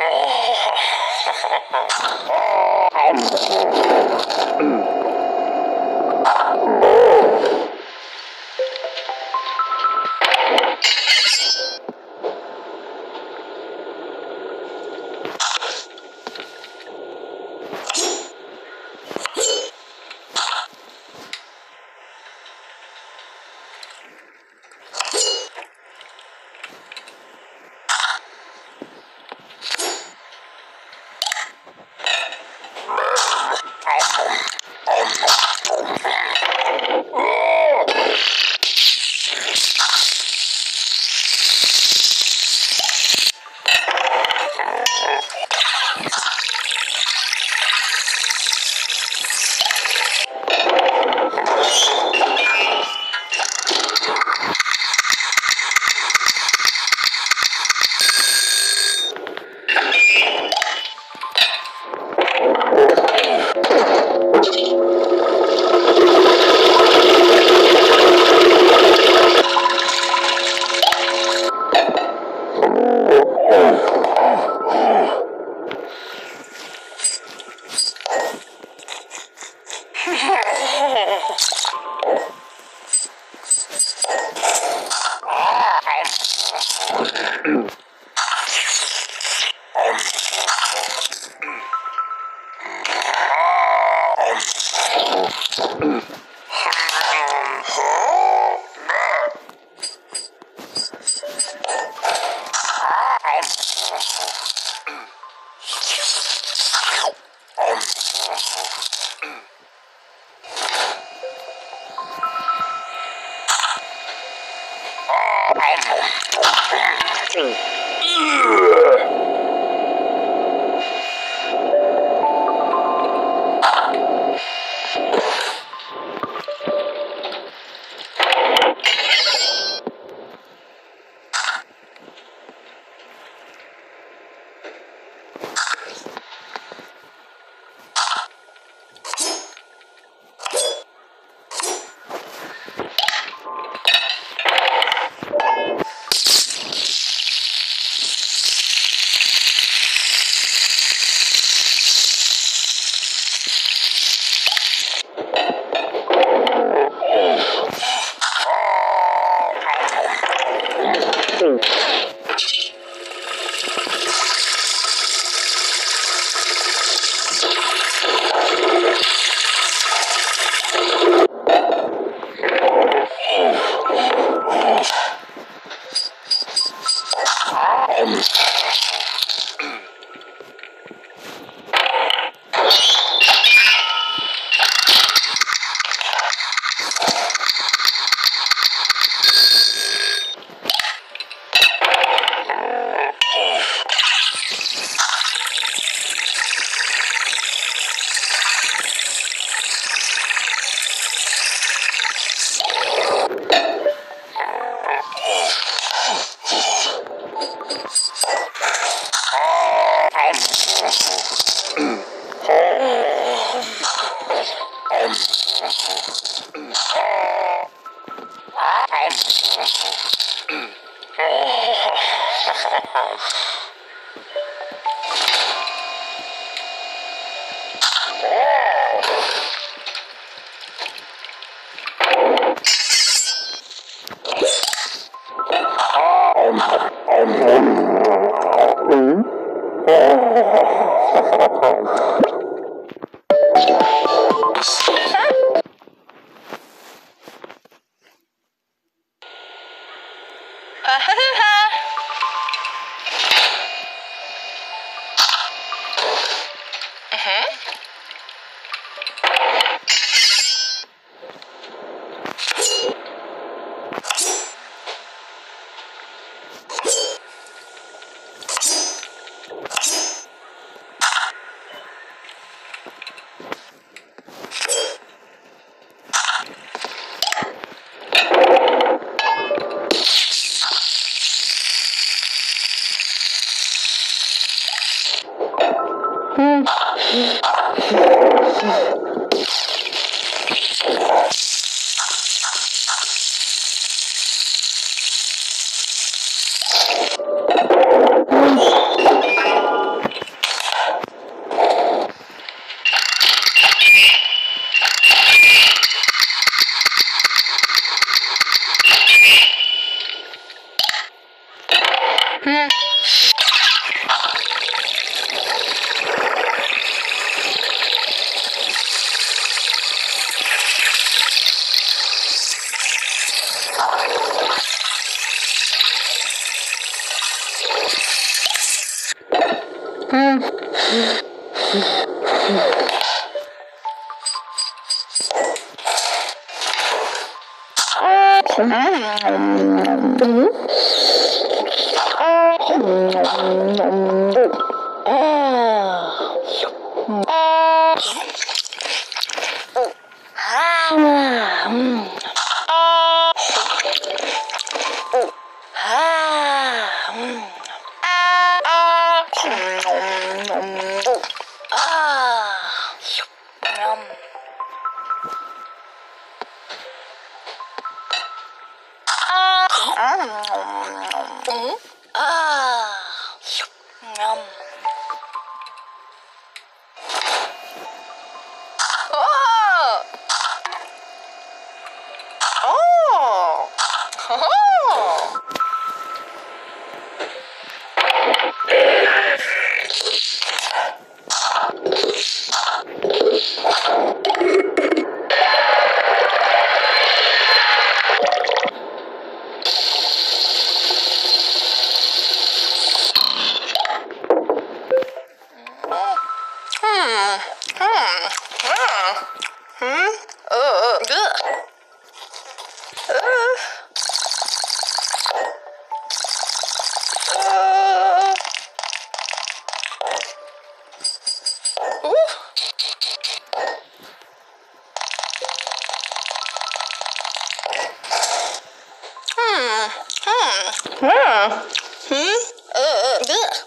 Oh. oh. Three. Uh-huh. 嗯。嗯嗯嗯 mm, mm, mm, mm. Hmm. Hmm. Hmm. Uh, uh, uh, uh.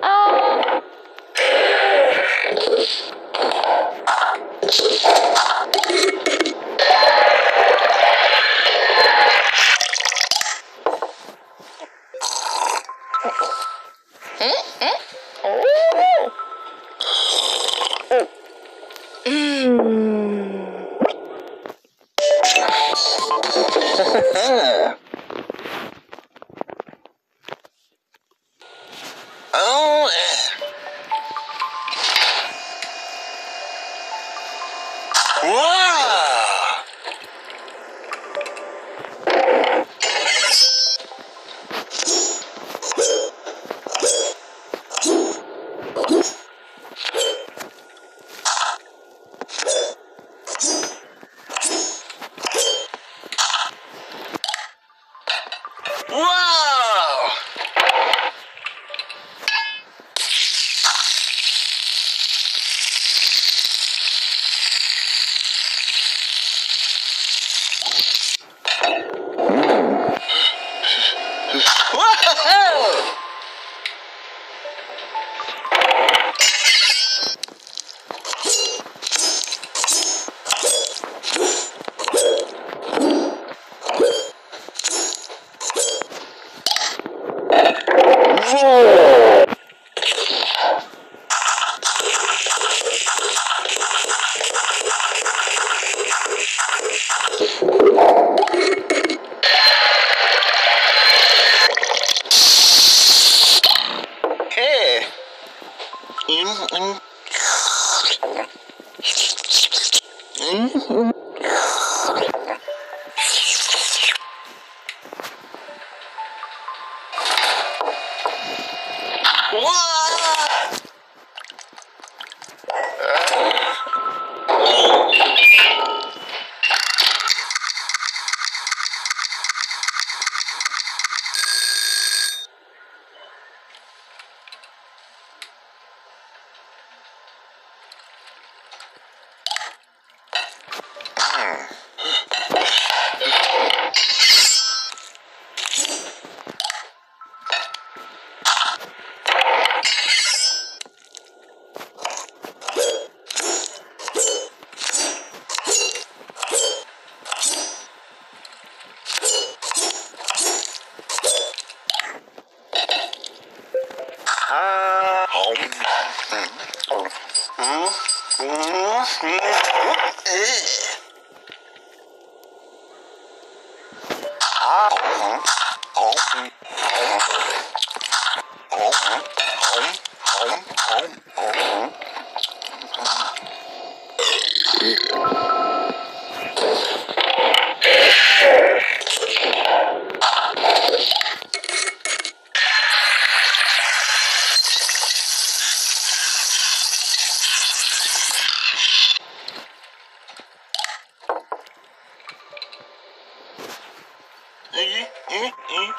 啊。Hey. home, home, home, home, home, home. hum, hum.